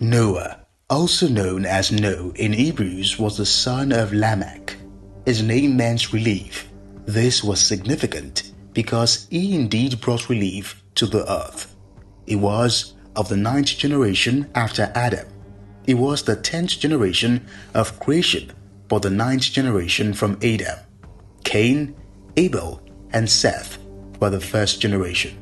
Noah, also known as No in Hebrews, was the son of Lamech. His name meant relief. This was significant because he indeed brought relief to the earth. He was of the ninth generation after Adam. He was the tenth generation of creation, but the ninth generation from Adam. Cain, Abel, and Seth were the first generation.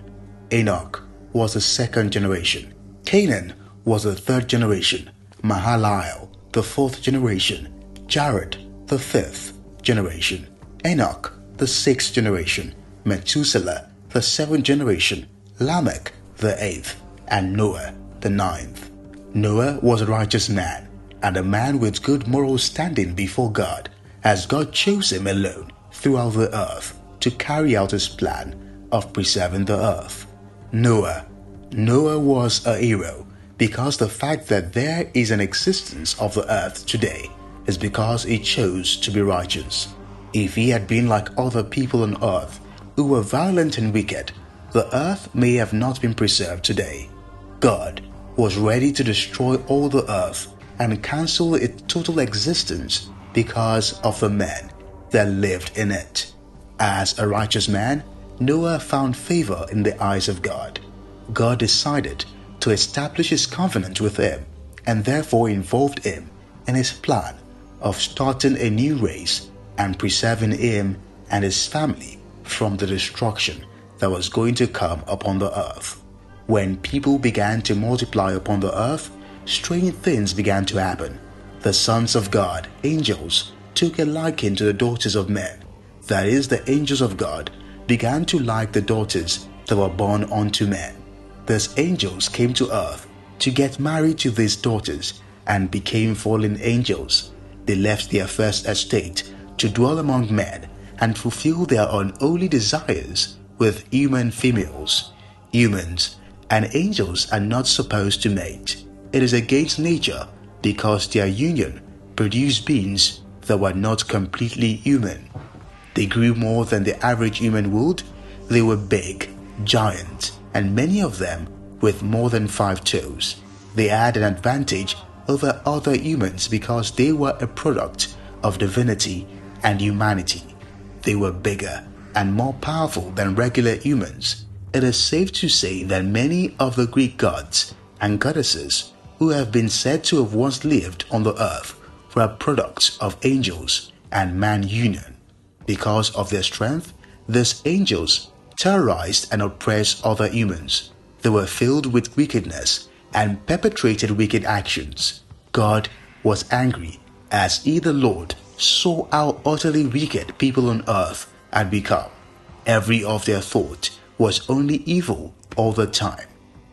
Enoch was the second generation. Cainan was the third generation. Mahalalel, the fourth generation. Jared, the fifth generation. Enoch, the sixth generation. Methuselah, the seventh generation. Lamech, the eighth. And Noah, the ninth. Noah was a righteous man and a man with good moral standing before God, as God chose him alone throughout the earth to carry out his plan of preserving the earth. Noah. Noah was a hero because the fact that there is an existence of the earth today is because he chose to be righteous. If he had been like other people on earth who were violent and wicked, the earth may have not been preserved today. God was ready to destroy all the earth and cancel its total existence because of the men that lived in it. As a righteous man, Noah found favor in the eyes of God. God decided to establish his covenant with him and therefore involved him in his plan of starting a new race and preserving him and his family from the destruction that was going to come upon the earth. When people began to multiply upon the earth, strange things began to happen. The sons of God, angels, took a liking to the daughters of men. That is, the angels of God began to like the daughters that were born unto men. Thus angels came to earth to get married to these daughters and became fallen angels. They left their first estate to dwell among men and fulfill their unholy desires with human females. Humans and angels are not supposed to mate. It is against nature because their union produced beings that were not completely human. They grew more than the average human would. They were big, giant, and many of them with more than five toes. They had an advantage over other humans because they were a product of divinity and humanity. They were bigger and more powerful than regular humans. It is safe to say that many of the Greek gods and goddesses who have been said to have once lived on the earth were products of angels and man union. Because of their strength, these angels terrorized and oppressed other humans. They were filled with wickedness and perpetrated wicked actions. God was angry as he, the Lord, saw how utterly wicked people on earth had become. Every of their thought was only evil all the time.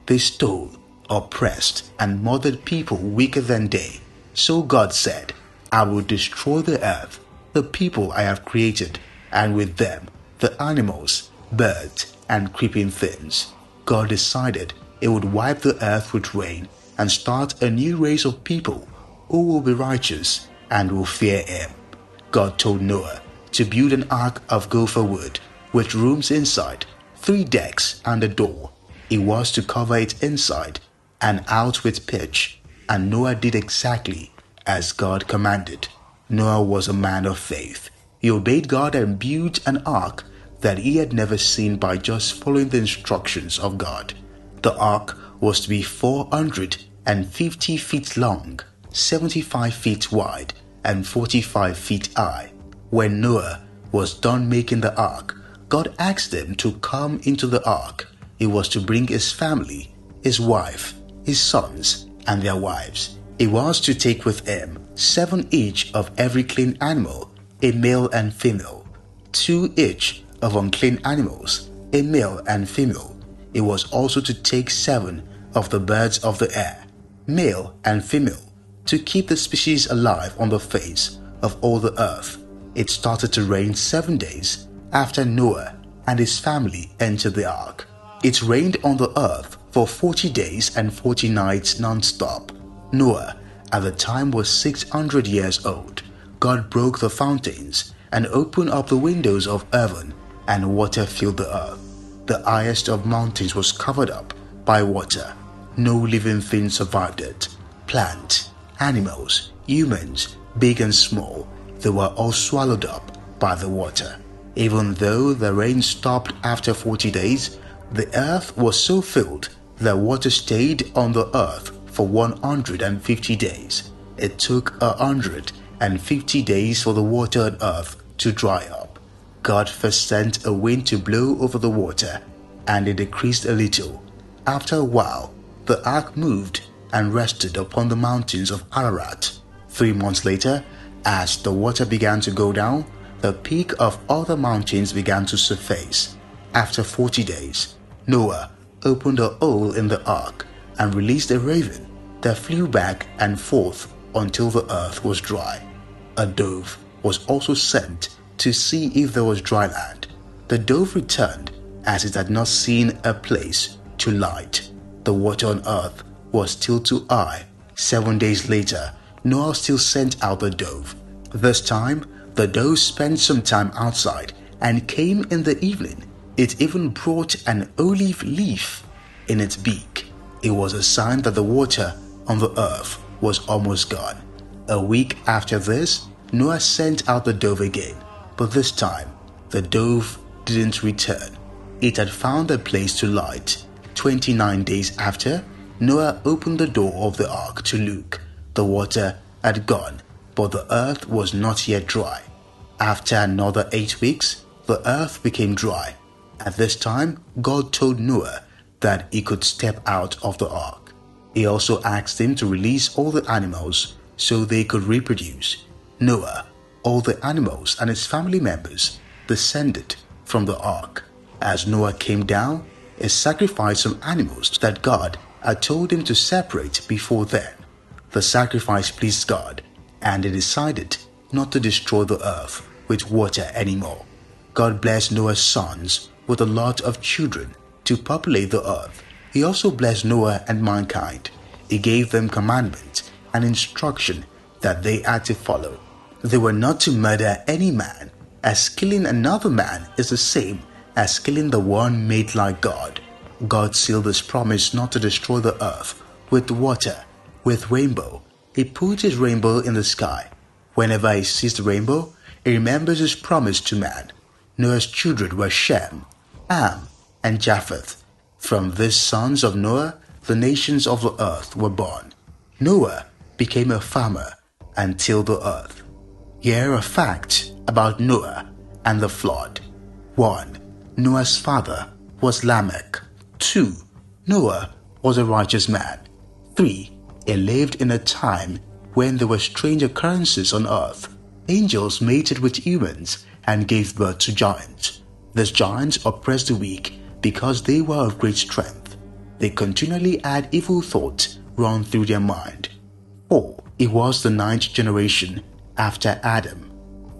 They stole, oppressed, and murdered people weaker than they. So God said, I will destroy the earth, the people I have created, and with them the animals, birds, and creeping things. God decided He would wipe the earth with rain and start a new race of people who will be righteous and will fear Him. God told Noah to build an ark of gopher wood with rooms inside, three decks, and a door. He was to cover it inside and out with pitch, and Noah did exactly as God commanded. Noah was a man of faith. He obeyed God and built an ark that he had never seen by just following the instructions of God. The ark was to be 450 feet long, 75 feet wide, and 45 feet high. When Noah was done making the ark, God asked him to come into the ark. He was to bring his family, his wife, his sons, and their wives. He was to take with him seven each of every clean animal, a male and female, two each of unclean animals, a male and female. It was also to take seven of the birds of the air, male and female, to keep the species alive on the face of all the earth. It started to rain seven days after Noah and his family entered the ark. It rained on the earth for 40 days and 40 nights non-stop. Noah at the time was 600 years old. God broke the fountains and opened up the windows of heaven and water filled the earth. The highest of mountains was covered up by water. No living thing survived it. plants, animals, humans, big and small, they were all swallowed up by the water. Even though the rain stopped after 40 days, the earth was so filled that water stayed on the earth for 150 days. It took hundred and fifty days for the water on earth to dry up. God first sent a wind to blow over the water, and it decreased a little. After a while, the ark moved and rested upon the mountains of Ararat. Three months later, as the water began to go down, the peak of other mountains began to surface. After 40 days, Noah opened a hole in the ark and released a raven that flew back and forth until the earth was dry. A dove was also sent to see if there was dry land. The dove returned as it had not seen a place to light. The water on earth was still too high. Seven days later, Noah still sent out the dove. This time, the dove spent some time outside and came in the evening. It even brought an olive leaf in its beak. It was a sign that the water on the earth was almost gone. A week after this, Noah sent out the dove again, but this time the dove didn't return. It had found a place to light. 29 days after, Noah opened the door of the ark to look. The water had gone, but the earth was not yet dry. After another eight weeks, the earth became dry. At this time, God told Noah that he could step out of the ark. He also asked him to release all the animals so they could reproduce. Noah, all the animals and his family members descended from the ark. As Noah came down, he sacrificed some animals that God had told him to separate before then. The sacrifice pleased God, and he decided not to destroy the earth with water anymore. God blessed Noah's sons with a lot of children to populate the earth. He also blessed Noah and mankind. He gave them commandments and instruction that they had to follow. They were not to murder any man, as killing another man is the same as killing the one made like God. God sealed his promise not to destroy the earth with water, with rainbow. He put his rainbow in the sky. Whenever he sees the rainbow, he remembers his promise to man. Noah's children were Shem, Ham, and Japheth. From these sons of Noah, the nations of the earth were born. Noah became a farmer and tilled the earth. Here are facts about Noah and the flood. 1. Noah's father was Lamech. 2. Noah was a righteous man. 3. He lived in a time when there were strange occurrences on earth. Angels mated with humans and gave birth to giants. These giants oppressed the weak because they were of great strength. They continually had evil thoughts run through their mind. 4. It was the ninth generation after Adam.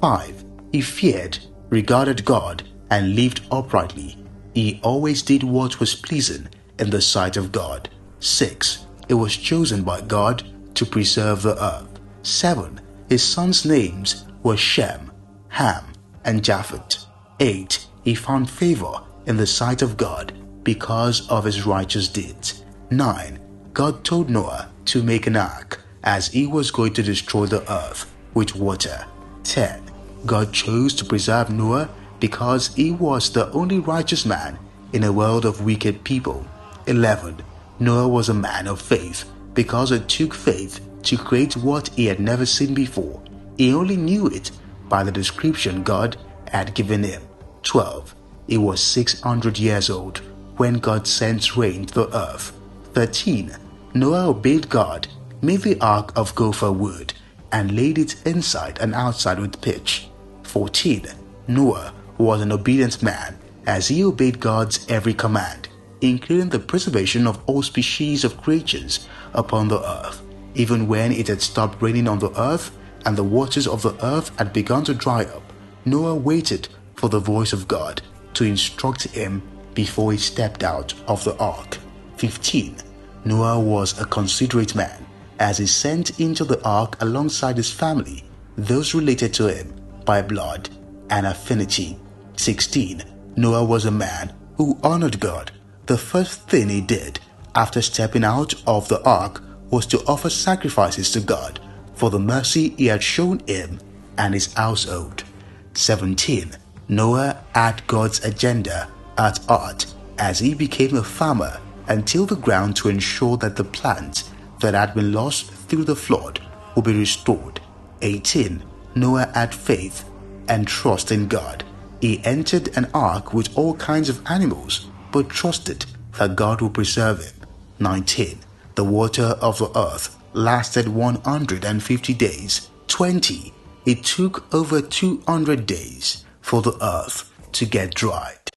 5. He feared, regarded God, and lived uprightly. He always did what was pleasing in the sight of God. 6. He was chosen by God to preserve the earth. 7. His sons' names were Shem, Ham, and Japhet. 8. He found favor in the sight of God because of his righteous deeds. 9. God told Noah to make an ark as he was going to destroy the earth with water. 10. God chose to preserve Noah because he was the only righteous man in a world of wicked people. 11. Noah was a man of faith because it took faith to create what he had never seen before. He only knew it by the description God had given him. 12. He was 600 years old when God sent rain to the earth. 13. Noah obeyed God made the ark of gopher wood and laid it inside and outside with pitch. 14. Noah was an obedient man as he obeyed God's every command, including the preservation of all species of creatures upon the earth. Even when it had stopped raining on the earth and the waters of the earth had begun to dry up, Noah waited for the voice of God to instruct him before he stepped out of the ark. 15. Noah was a considerate man as he sent into the ark alongside his family those related to him by blood and affinity. 16. Noah was a man who honored God. The first thing he did after stepping out of the ark was to offer sacrifices to God for the mercy he had shown him and his household. 17. Noah had God's agenda at heart as he became a farmer and tilled the ground to ensure that the plants that had been lost through the flood will be restored. 18. Noah had faith and trust in God. He entered an ark with all kinds of animals, but trusted that God would preserve him. 19. The water of the earth lasted 150 days. 20. It took over 200 days for the earth to get dry.